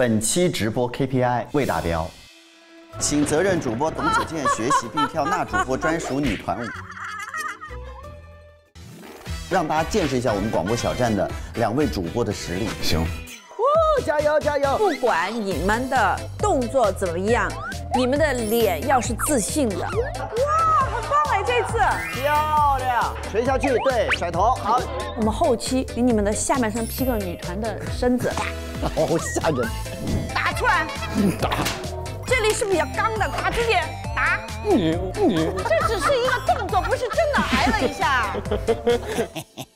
本期直播 KPI 未达标，请责任主播董子健学习并跳那主播专属女团舞，让大家见识一下我们广播小站的两位主播的实力。行，加油加油！不管你们的动作怎么样，你们的脸要是自信的。哇，很棒哎，这次漂亮，垂下去，对，甩头，好，我们后期给你们的下半身 P 个女团的身子，好吓人。打出来，打，这里是比较刚的，打自己，打。你你这只是一个动作，不是真的挨了一下。